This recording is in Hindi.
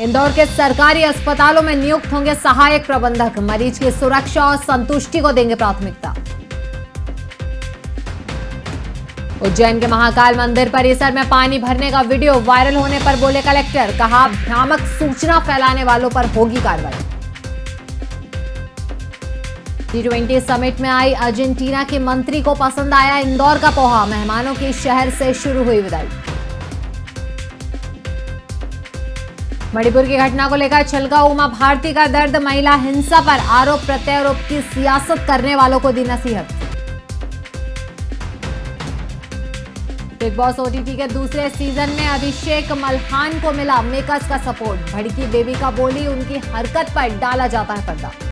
इंदौर के सरकारी अस्पतालों में नियुक्त होंगे सहायक प्रबंधक। मरीज़ की सुरक्षा और संतुष्टि को देंगे प्राथमिकता। उज्जैन के महाकाल मंदिर परिसर में पानी भरने का वीडियो वायरल होने पर बोले कलेक्टर, कहा, भ्रामक सूचना फैलाने वालों पर होगी कार्रवाई। टी ट्वेंटी समिट में आई अर्जेंटीना के मंत्री को पसंद आया इंदौर का पोहा। मेहमानों की शहर से शुरू हुई विदाई। मणिपुर की घटना को लेकर छलका उमा भारती का दर्द, महिला हिंसा पर आरोप प्रत्यारोप की सियासत करने वालों को दी नसीहत। बिग बॉस ओटीटी के दूसरे सीज़न में अभिषेक मल्हान को मिला मेकर्स का सपोर्ट। भड़की बेबी का बोली, उनकी हरकत पर डाला जाता है पर्दा।